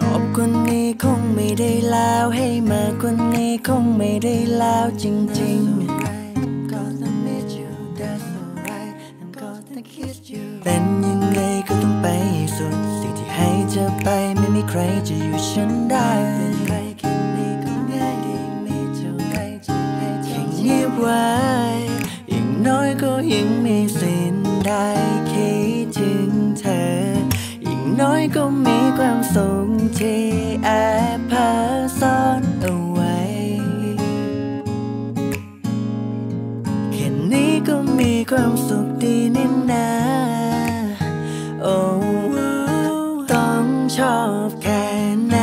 กว่านี้คงไม่ได้แล้วให้มากกว่านี้คงไม่ได้แล้วจริงๆ เป็นยังไงก็ต้องไปสุดสิ่งที่ให้เธอไปไม่มีใครจะอยู่ฉันได้เป็นใครแค่นี้ก็ง่ายดีไม่เท่าไรจะให้เธอเงียบไว้อย่างน้อยก็ยังมีสิ่งได้คิดถึงเธออย่างน้อยก็มีความสุข ที่แอบพ้อซ่อนเอาไว้ แค่นี้ก็มีความสุขดีนี่นาโอ้ต้องชอบแค่ไหน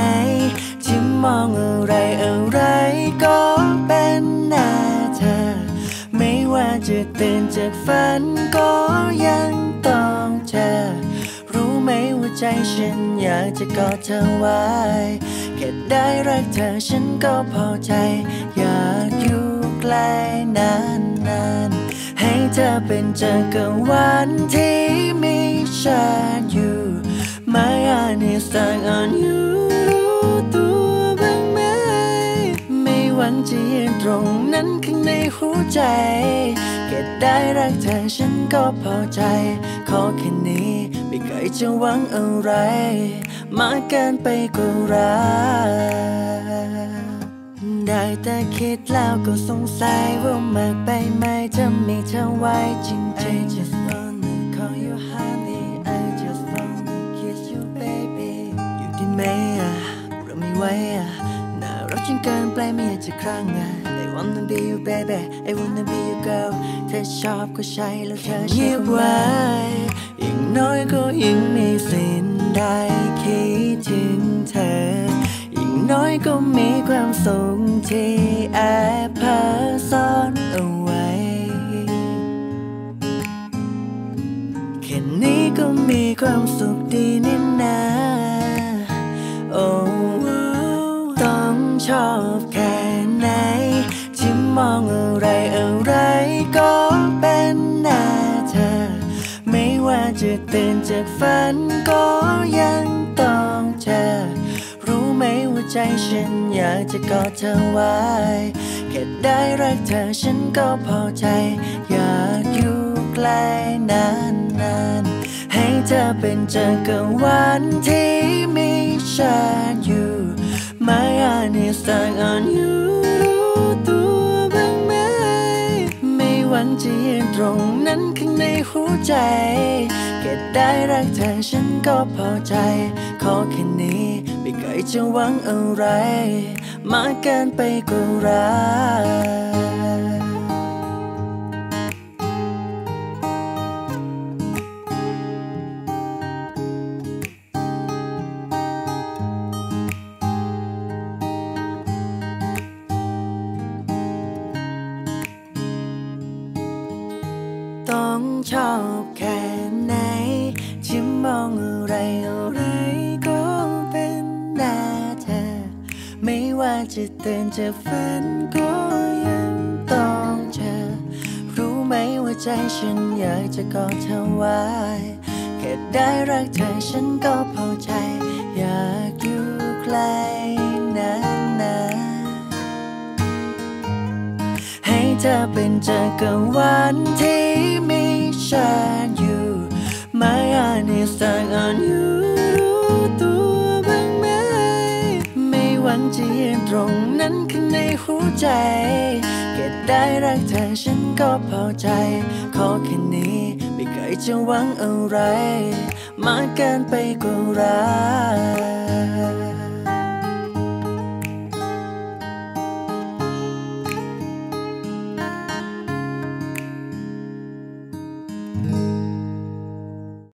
ที่มองอะไรอะไรก็เป็นหน้าเธอ ไม่ว่าจะตื่นจากฝันก็ยัง ใจฉันอยากจะกอดเธอไว้ แค่ได้รักเธอฉันก็พอใจ อยากอยู่ใกล้นานๆ ให้เธอเป็นจักรวาลที่มีฉันอยู่ My heart is stuck on you จะยืนตรงนั้นข้างในหัวใจแค่ได้รักเธอฉันก็พอใจ ขอแค่นี้ ไม่เคยจะหวังอะไร มากเกินไปก็รักได้แต่คิดแล้วก็สงสัยว่ามากไปไหมจะมีเธอไว้จริงๆ I just wanna call you honey I just wanna kiss you baby อยู่ที่ไหมอะเราไม่ไหวอะน่ารักจนเกิน ไปไม่อยากจะครั้งอะ I wanna be you baby I wanna be you girl เธอชอบก็ใช่แล้วเธอเงียบไว้อย่งน้อยก็ยังมีสิ่งได้คิดถึงเธออย่งน้อยก็มีความสุขที่แอบเพ้อซ่อนเอาไว้แค่นี้ก็มีความสุขดีนี่นา ชอบแค่ไหนที่มองอะไรอะไรก็เป็นหน้าเธอ ไม่ว่าจะตื่นจากฝันก็ยังต้องเจอรู้ไหมว่าใจฉันอยากจะกอดเธอไว้แค่ได้รักเธอฉันก็พอใจ อยากอยู่ใกล้นานๆให้เธอเป็นจักรวาลที่มีฉันอยู่ My heart is stuck on you รู้ตัวบ้างไหม ไม่หวังจะยืนตรงนั้นข้างในหัวใจแค่ได้รักเธอฉันก็พอใจ ขอแค่นี้ไม่เคยจะหวังอะไร มากเกินไปก็รัก ชอบแค่ไหนที่มองอะไรอะไรก็เป็นหน้าเธอ ไม่ว่าจะตื่นจากฝันก็ยังต้องเจอ รู้ไหมว่าใจฉันอยากจะกอดเธอไว้แค่ได้รักเธอฉันก็พอใจ อยากอยู่ใกล้นานๆให้เธอเป็นจักรวาลที่มี ฉันอยู่ My heart is stuck on you รู้ตัวบ้างไหม ไม่หวังจะยืนตรงนั้นข้างในหัวใจแค่ได้รักเธอฉันก็พอใจ ขอแค่นี้ ไม่เคยจะหวังอะไร มากเกินไปก็รัก